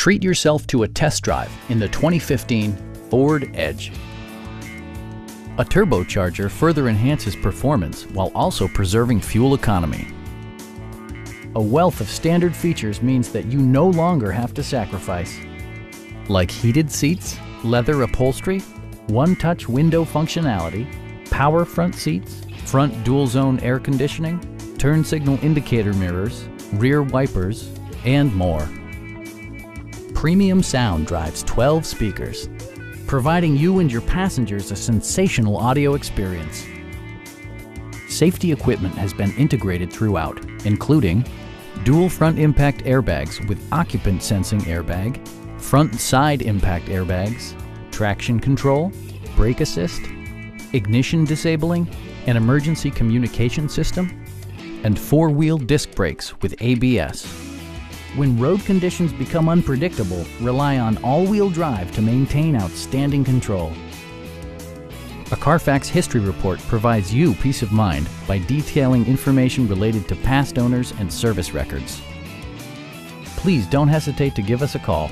Treat yourself to a test drive in the 2015 Ford Edge. A turbocharger further enhances performance while also preserving fuel economy. A wealth of standard features means that you no longer have to sacrifice. Like heated seats, leather upholstery, one-touch window functionality, power front seats, front dual-zone air conditioning, turn signal indicator mirrors, rear wipers, and more. Premium sound drives 12 speakers, providing you and your passengers a sensational audio experience. Safety equipment has been integrated throughout, including dual front impact airbags with occupant sensing airbag, front side impact airbags, traction control, brake assist, ignition disabling, an emergency communication system, and four-wheel disc brakes with ABS. When road conditions become unpredictable, rely on all-wheel drive to maintain outstanding control. A Carfax history report provides you peace of mind by detailing information related to past owners and service records. Please don't hesitate to give us a call